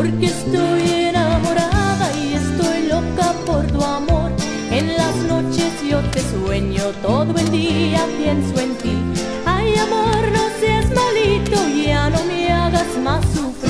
porque estoy enamorada y estoy loca por tu amor. En las noches yo te sueño, todo el día pienso en ti. Ay amor, no seas malito, ya no me hagas más sufrir.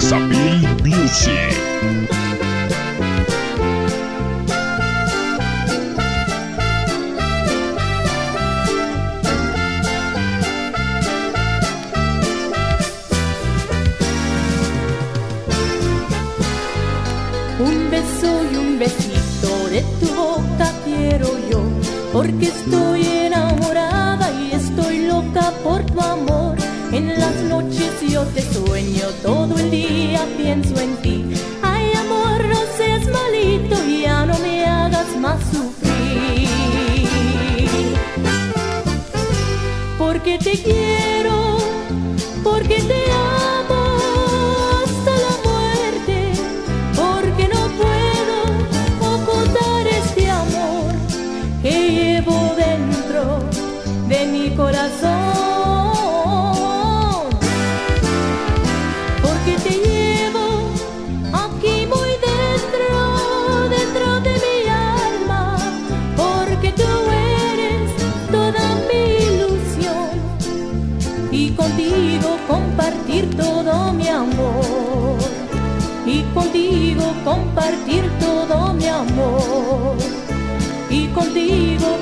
Music. Un beso y un besito de tu boca quiero yo, porque estoy enamorada te sueño, todo el día pienso en ti. Ay amor, no seas malito, ya no me hagas más sufrir. Porque te quiero, porque te amo hasta la muerte, porque no puedo ocultar este amor que llevo dentro de mi corazón. Contigo compartir todo mi amor. Y contigo compartir todo mi amor. Y contigo